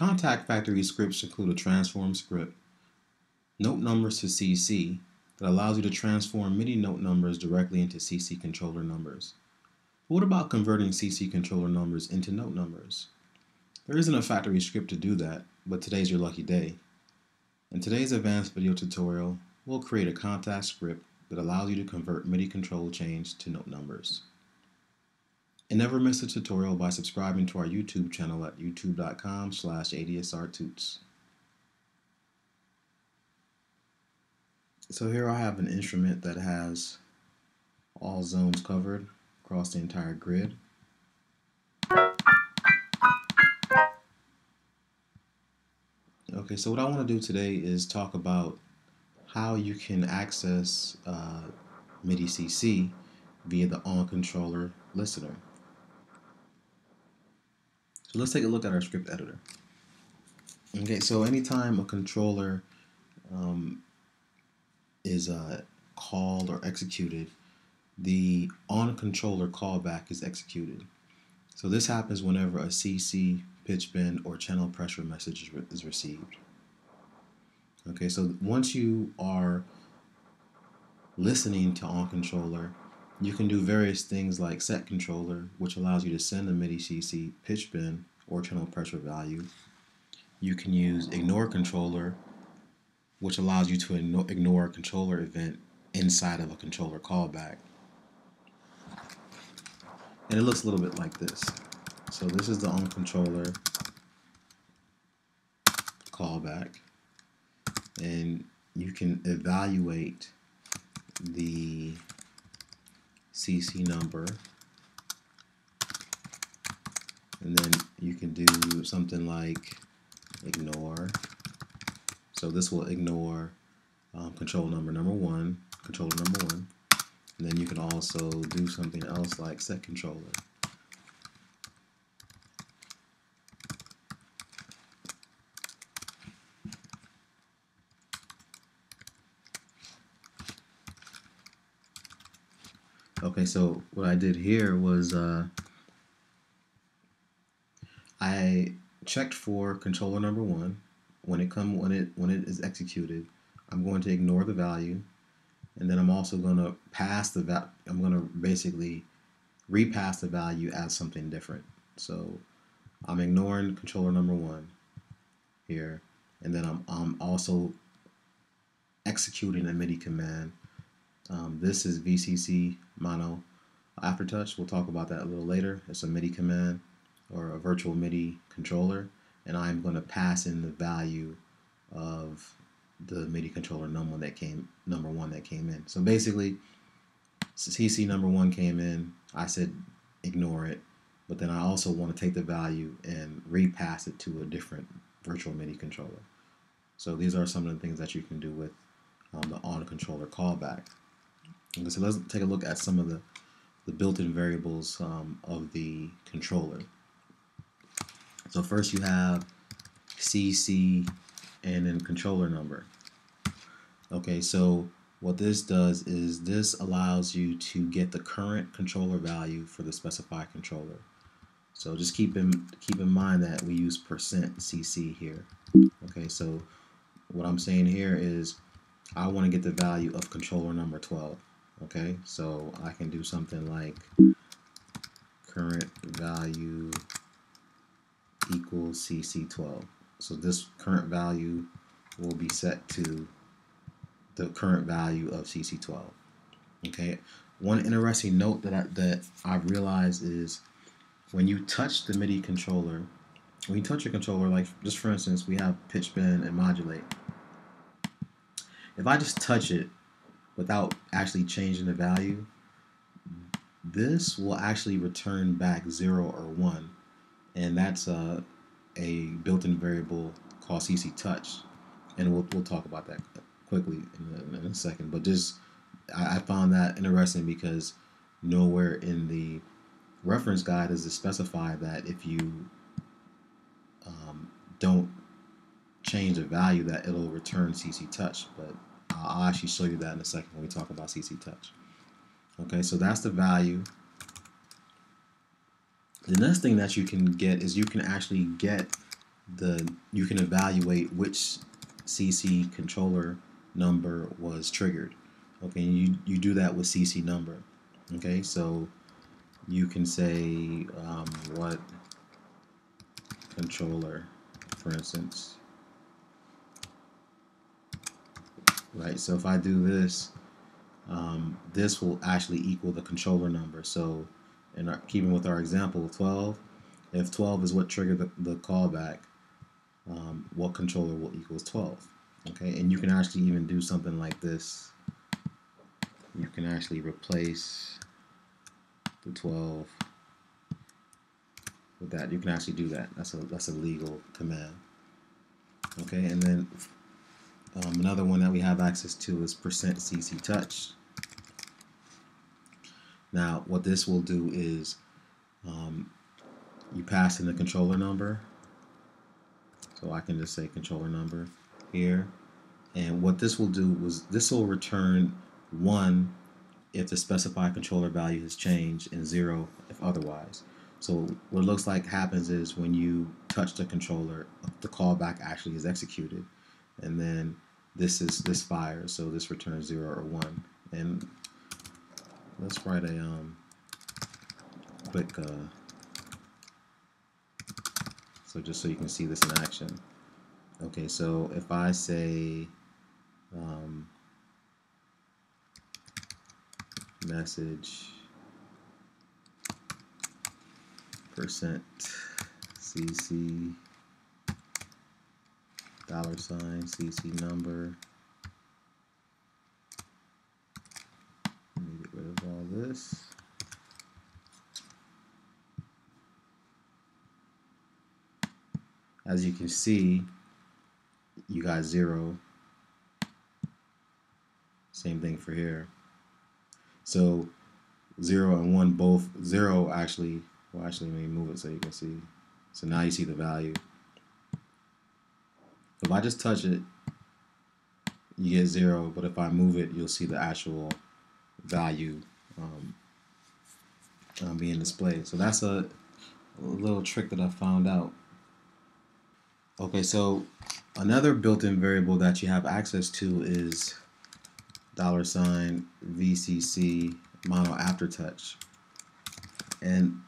Kontakt Factory scripts include a transform script, note numbers to CC that allows you to transform MIDI note numbers directly into CC controller numbers. But what about converting CC controller numbers into note numbers? There isn't a factory script to do that, but today's your lucky day. In today's advanced video tutorial, we'll create a Kontakt script that allows you to convert MIDI control change to note numbers. And never miss a tutorial by subscribing to our YouTube channel at youtube.com slash adsrtuts. So here I have an instrument that has all zones covered across the entire grid. Okay, so what I want to do today is talk about how you can access uh, MIDI CC via the on controller listener. So let's take a look at our script editor. Okay, so anytime a controller um, is uh, called or executed, the on controller callback is executed. So this happens whenever a CC, pitch bend, or channel pressure message is, re is received. Okay, so once you are listening to on controller, you can do various things like set controller, which allows you to send a MIDI CC pitch bend or channel pressure value. You can use ignore controller, which allows you to ignore a controller event inside of a controller callback. And it looks a little bit like this. So this is the on controller callback. And you can evaluate the CC number. And then you can do something like ignore. So this will ignore um, control number number one, controller number one. And then you can also do something else like set controller. Okay, so what I did here was uh, I checked for controller number one. When it come when it when it is executed, I'm going to ignore the value, and then I'm also going to pass the val. I'm going to basically repass the value as something different. So I'm ignoring controller number one here, and then I'm I'm also executing a MIDI command um, this is VCC Mono Aftertouch. We'll talk about that a little later. It's a MIDI command or a virtual MIDI controller, and I'm going to pass in the value of the MIDI controller number one that came number one that came in. So basically, CC number one came in. I said ignore it, but then I also want to take the value and repass it to a different virtual MIDI controller. So these are some of the things that you can do with um, the on controller callback. Okay, so let's take a look at some of the, the built-in variables um, of the controller. So first you have CC and then controller number. Okay, so what this does is this allows you to get the current controller value for the specified controller. So just keep in keep in mind that we use percent %cc here. Okay, so what I'm saying here is I want to get the value of controller number 12. Okay, so I can do something like current value equals CC12. So this current value will be set to the current value of CC12. Okay, one interesting note that I, that I realized is when you touch the MIDI controller, when you touch your controller, like just for instance, we have pitch bend and modulate. If I just touch it, without actually changing the value, this will actually return back 0 or 1. And that's a, a built-in variable called CC touch. And we'll, we'll talk about that quickly in a, in a second. But just, I, I found that interesting because nowhere in the reference guide does it specify that if you um, don't change the value that it'll return CC touch. But I'll actually show you that in a second when we talk about CC Touch. Okay, so that's the value. The next thing that you can get is you can actually get the you can evaluate which CC controller number was triggered. Okay, you you do that with CC number. Okay, so you can say um, what controller, for instance. Right, so if I do this, um, this will actually equal the controller number. So, in our, keeping with our example, 12, if 12 is what triggered the, the callback, um, what controller will equals 12. Okay, and you can actually even do something like this. You can actually replace the 12 with that. You can actually do that. That's a that's a legal command. Okay, and then um, another one that we have access to is percent %cc touch. Now, what this will do is um, you pass in the controller number. So I can just say controller number here. And what this will do is this will return one if the specified controller value has changed and zero if otherwise. So what it looks like happens is when you touch the controller, the callback actually is executed. And then this is this fires, so this returns zero or one. And let's write a um, quick, uh, so just so you can see this in action. Okay, so if I say um, message percent cc dollar sign cc number. Let me get rid of all this. As you can see you got zero. Same thing for here. So zero and one both zero actually well actually let me move it so you can see. So now you see the value if I just touch it you get zero but if I move it you'll see the actual value um, um, being displayed so that's a, a little trick that I found out okay so another built-in variable that you have access to is dollar sign VCC mono aftertouch. And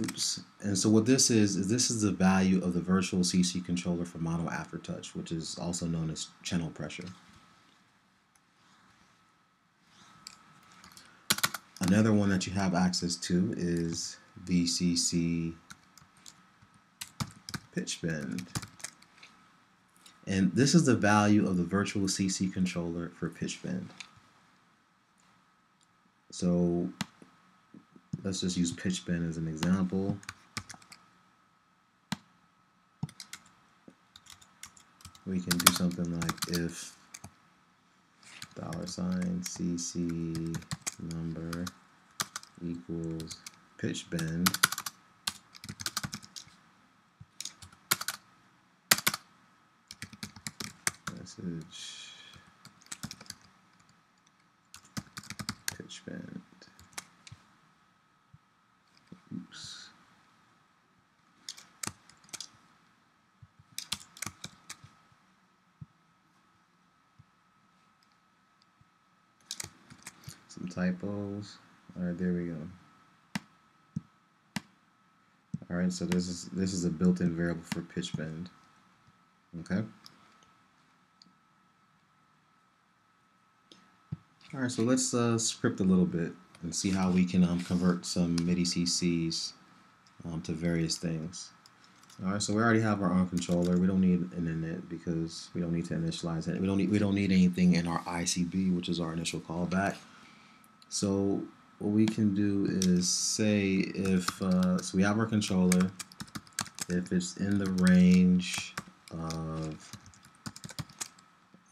oops. And so what this is is this is the value of the virtual CC controller for mono aftertouch, which is also known as channel pressure. Another one that you have access to is VCC pitch bend. And this is the value of the virtual CC controller for pitch bend. So let's just use pitch bend as an example. We can do something like if dollar sign CC number equals pitch bend message pitch bend. Oops. Some typos. All right, there we go. All right, so this is this is a built-in variable for pitch bend. Okay. All right, so let's uh, script a little bit and see how we can um, convert some MIDI CCs um, to various things. All right, so we already have our on controller. We don't need an init because we don't need to initialize it. We don't need we don't need anything in our ICB, which is our initial callback. So what we can do is say if uh, so we have our controller. If it's in the range of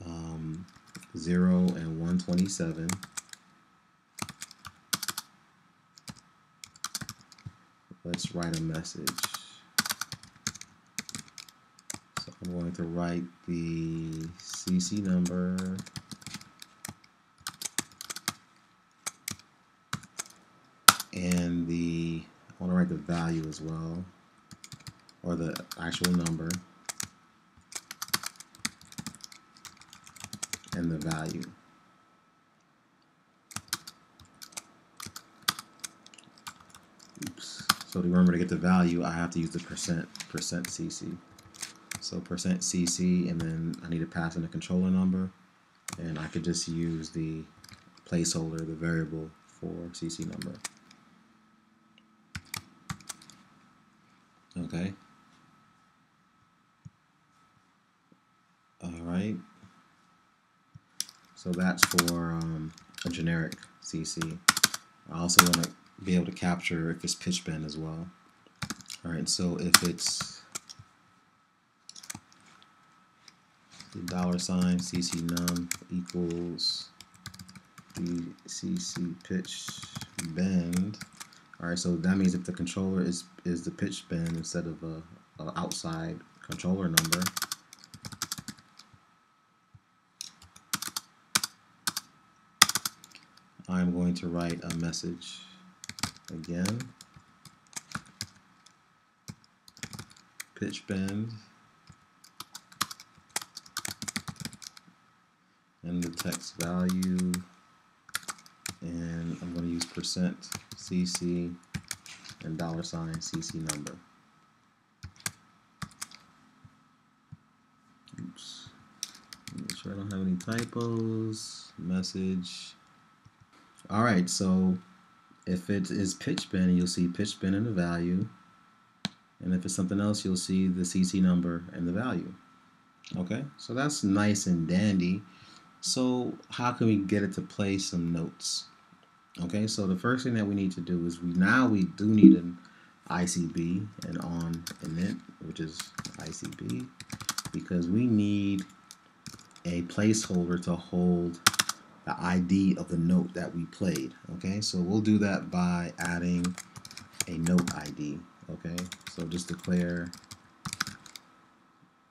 um, 0 and 127. Let's write a message. So I'm going to write the CC number the value as well, or the actual number, and the value. Oops. So to remember to get the value, I have to use the percent, percent %cc. So percent %cc, and then I need to pass in a controller number, and I could just use the placeholder, the variable for CC number. Okay. All right. So that's for um, a generic CC. I also want to be able to capture if it's pitch bend as well. All right, so if it's the dollar sign CC num equals the CC pitch bend. All right, so that means if the controller is is the pitch bend instead of a, a outside controller number, I'm going to write a message again. Pitch bend. And the text value. And I'm going to use percent CC and dollar sign CC number. Oops. Make sure I don't have any typos. Message. All right, so if it is pitch bend, you'll see pitch bend and the value. And if it's something else, you'll see the CC number and the value. Okay, so that's nice and dandy. So how can we get it to play some notes? Okay, so the first thing that we need to do is we now we do need an ICB and on init, which is ICB, because we need a placeholder to hold the ID of the note that we played. Okay, so we'll do that by adding a note ID. Okay, so just declare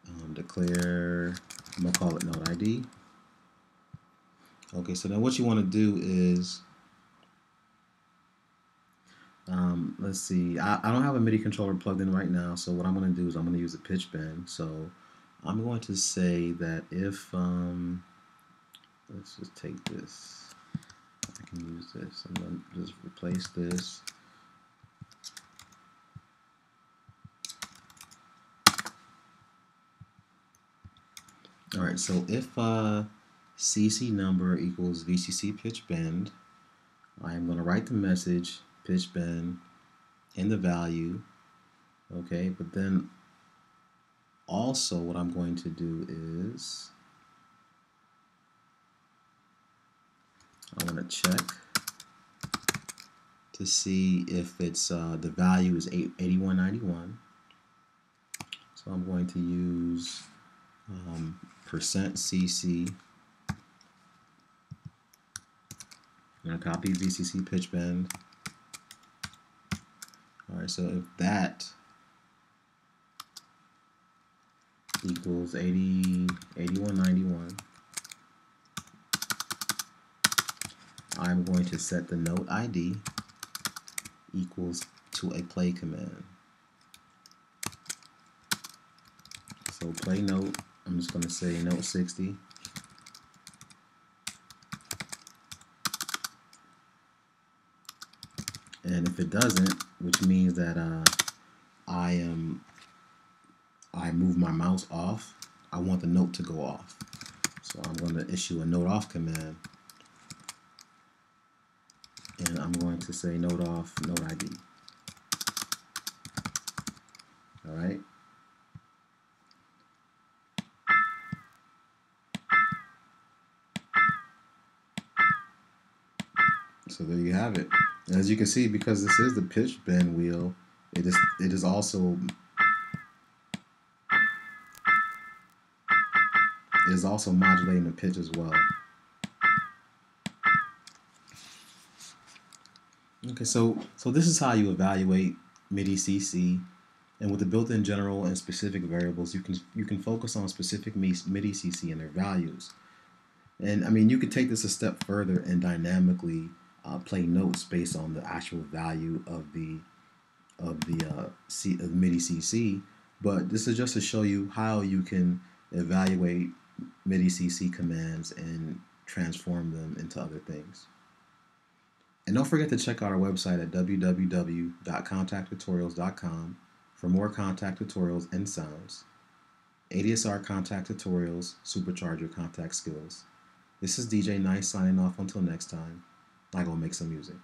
um, declare I'm gonna call it note ID. Okay, so then what you want to do is um, let's see. I, I don't have a MIDI controller plugged in right now, so what I'm going to do is I'm going to use a pitch bend. So I'm going to say that if um, let's just take this. I can use this. I'm going to just replace this. All right, so if uh, CC number equals VCC pitch bend, I am going to write the message pitch bend in the value, okay, but then also what I'm going to do is I want to check to see if it's uh, the value is 8191. So I'm going to use um, percent %cc. I'm going to copy VCC pitch bend. So if that equals 80, 8191, I'm going to set the note ID equals to a play command. So play note, I'm just going to say note 60. And if it doesn't, which means that uh, I am I move my mouse off, I want the note to go off. So I'm going to issue a note off command and I'm going to say note off note ID. All right. So there you have it. As you can see, because this is the pitch bend wheel, it is it is also it is also modulating the pitch as well. Okay, so so this is how you evaluate MIDI CC, and with the built-in general and specific variables, you can you can focus on specific MIDI CC and their values. And I mean, you could take this a step further and dynamically uh, play notes based on the actual value of the of the uh, C, of MIDI CC. But this is just to show you how you can evaluate MIDI CC commands and transform them into other things. And don't forget to check out our website at www.contacttutorials.com for more Kontakt tutorials and sounds. ADSR Kontakt tutorials supercharge your Kontakt skills. This is DJ Nice signing off until next time. I go make some music.